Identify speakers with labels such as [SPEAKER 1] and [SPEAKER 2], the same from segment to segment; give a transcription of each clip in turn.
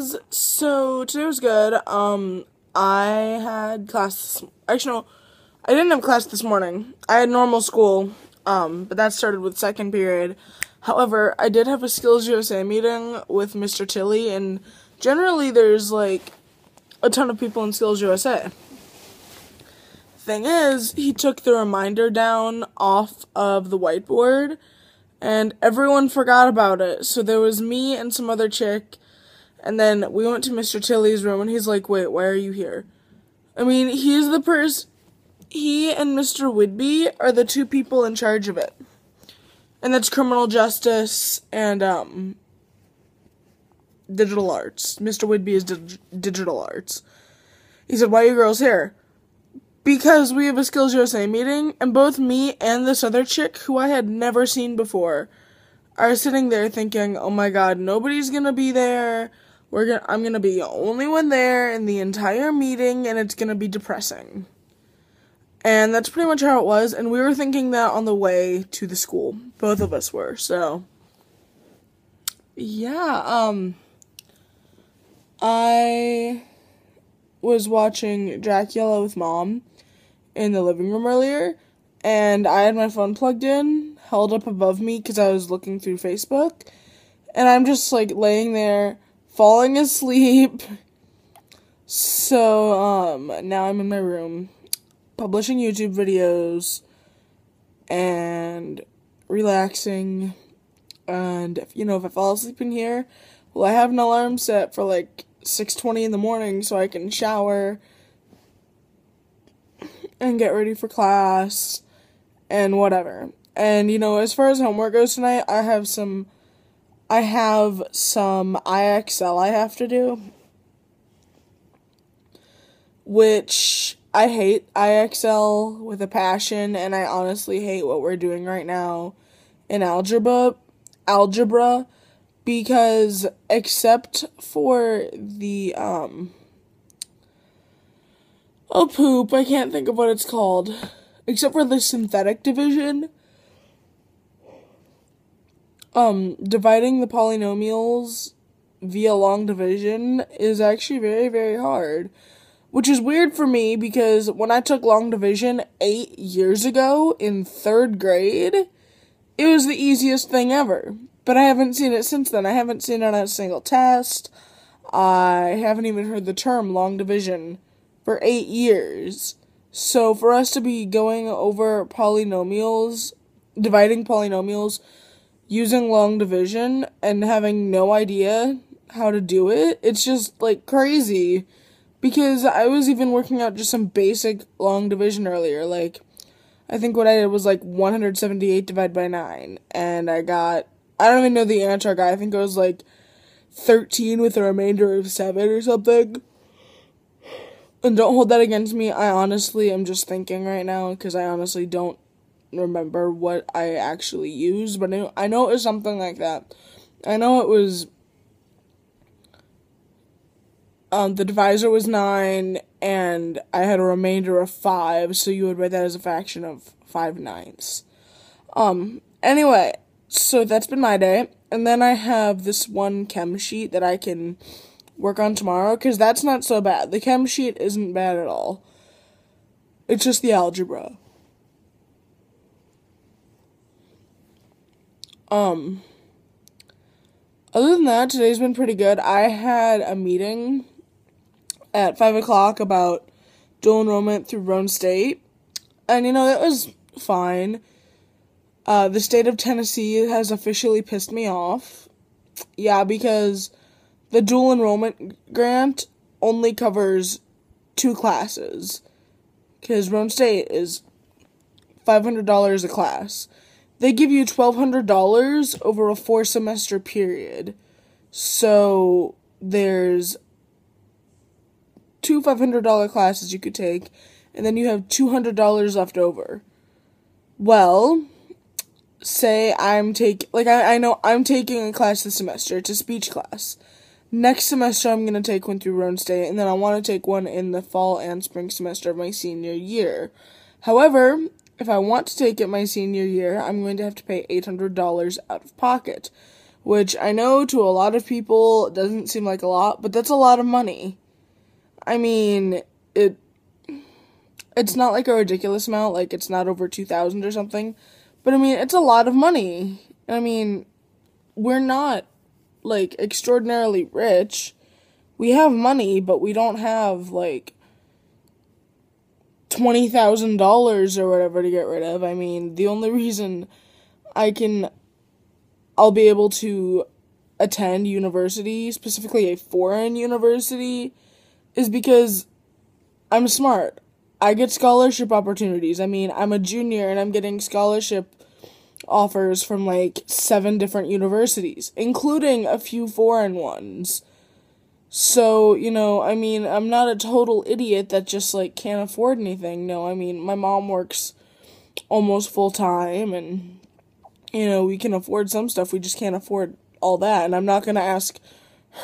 [SPEAKER 1] guys. So today was good. Um, I had class. Actually, no, I didn't have class this morning. I had normal school. Um, but that started with second period. However, I did have a Skills USA meeting with Mr. Tilly, and generally there's like a ton of people in Skills USA. Thing is, he took the reminder down off of the whiteboard, and everyone forgot about it. So there was me and some other chick, and then we went to Mr. Tilly's room, and he's like, "Wait, why are you here?" I mean, he's the person. He and Mr. Whidbey are the two people in charge of it and that's criminal justice and um digital arts. Mr. Whidbey is dig- digital arts. He said, "Why are you girls here?" Because we have a Skills USA meeting, and both me and this other chick, who I had never seen before, are sitting there thinking, "Oh my God, nobody's gonna be there. We're gonna, I'm gonna be the only one there in the entire meeting, and it's gonna be depressing." And that's pretty much how it was. And we were thinking that on the way to the school. Both of us were. So, yeah. Um, I was watching Dracula with mom in the living room earlier. And I had my phone plugged in, held up above me because I was looking through Facebook. And I'm just like laying there, falling asleep. So, um, now I'm in my room publishing YouTube videos and relaxing. And if, you know, if I fall asleep in here, well, I have an alarm set for like 6:20 in the morning so I can shower and get ready for class and whatever. And you know, as far as homework goes tonight, I have some I have some IXL I have to do which I hate IXL with a passion, and I honestly hate what we're doing right now in algebra. Algebra, because except for the um, oh poop, I can't think of what it's called. Except for the synthetic division, um, dividing the polynomials via long division is actually very very hard which is weird for me because when I took long division eight years ago in third grade, it was the easiest thing ever. But I haven't seen it since then. I haven't seen it on a single test. I haven't even heard the term long division for eight years. So for us to be going over polynomials, dividing polynomials using long division and having no idea how to do it, it's just like crazy because I was even working out just some basic long division earlier. Like, I think what I did was like 178 divided by 9. And I got, I don't even know the answer, guy. I think it was like 13 with a remainder of 7 or something. And don't hold that against me. I honestly am just thinking right now because I honestly don't remember what I actually used. But I know it was something like that. I know it was um, the divisor was 9, and I had a remainder of 5, so you would write that as a fraction of 5 ninths. Um, anyway, so that's been my day. And then I have this one chem sheet that I can work on tomorrow, because that's not so bad. The chem sheet isn't bad at all. It's just the algebra. Um, other than that, today's been pretty good. I had a meeting at 5 o'clock about dual enrollment through Roane State. And, you know, that was fine. Uh, the state of Tennessee has officially pissed me off. Yeah, because the dual enrollment grant only covers two classes. Because Roane State is $500 a class. They give you $1,200 over a four semester period. So there's two $500 classes you could take, and then you have $200 left over. Well, say I'm take like I, I know I'm taking a class this semester. It's a speech class. Next semester I'm gonna take one through Roane State, and then I want to take one in the fall and spring semester of my senior year. However, if I want to take it my senior year, I'm going to have to pay eight hundred dollars out of pocket, which I know to a lot of people doesn't seem like a lot, but that's a lot of money. I mean, it it's not like a ridiculous amount, like it's not over 2000 or something, but I mean, it's a lot of money. I mean, we're not like extraordinarily rich. We have money, but we don't have like $20,000 or whatever to get rid of. I mean, the only reason I can I'll be able to attend university, specifically a foreign university, is because I'm smart. I get scholarship opportunities. I mean, I'm a junior and I'm getting scholarship offers from like seven different universities, including a few foreign ones. So, you know, I mean, I'm not a total idiot that just like can't afford anything. No, I mean, my mom works almost full time and you know, we can afford some stuff, we just can't afford all that. And I'm not going to ask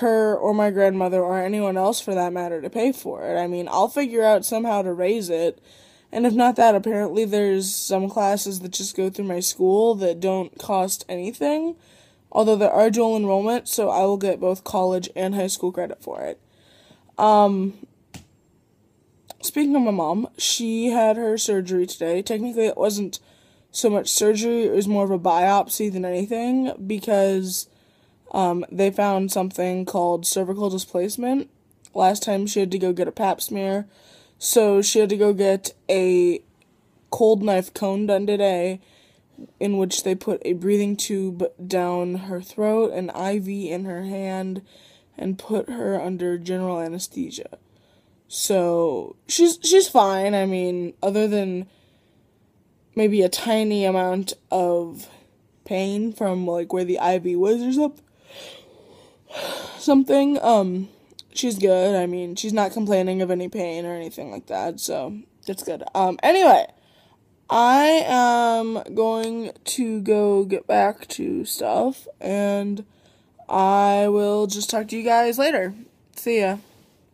[SPEAKER 1] her or my grandmother or anyone else for that matter to pay for it. I mean, I'll figure out somehow to raise it. And if not that, apparently there's some classes that just go through my school that don't cost anything. Although there are dual enrollment, so I will get both college and high school credit for it. Um, speaking of my mom, she had her surgery today. Technically, it wasn't so much surgery, it was more of a biopsy than anything because um, they found something called cervical dysplasia. Last time she had to go get a pap smear, so she had to go get a cold knife cone done today, in which they put a breathing tube down her throat, an IV in her hand, and put her under general anesthesia. So she's she's fine. I mean, other than maybe a tiny amount of pain from like where the IV was or something. Um, she's good. I mean, she's not complaining of any pain or anything like that, so that's good. Um, anyway, I am going to go get back to stuff, and I will just talk to you guys later. See ya.